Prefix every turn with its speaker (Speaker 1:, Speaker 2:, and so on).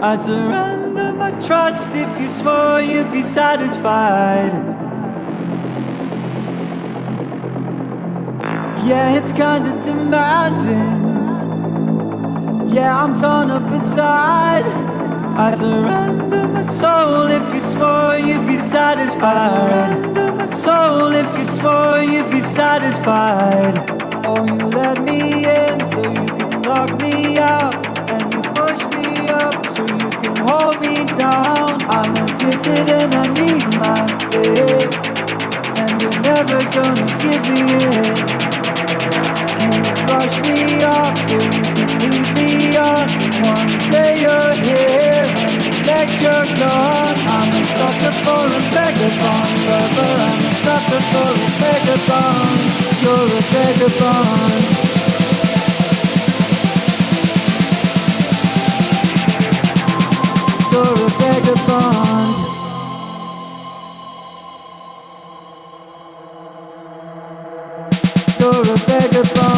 Speaker 1: I'd surrender my trust if you swore you'd be satisfied. Yeah, it's kinda demanding. Yeah, I'm torn up inside. I'd surrender my soul if you swore you'd be satisfied. i Surrender my soul if you swore you'd be satisfied. Oh, you let me in so you can lock me out. Up so you can hold me down. I'm addicted and I need my fix. And you're never gonna give me it. You brush me off so you can leave me on. One day you're here, and the next you're gone. I'm a sucker for a vagabond, brother. I'm a sucker for a vagabond. You're a vagabond. You're a vagabond. You're a vagabond.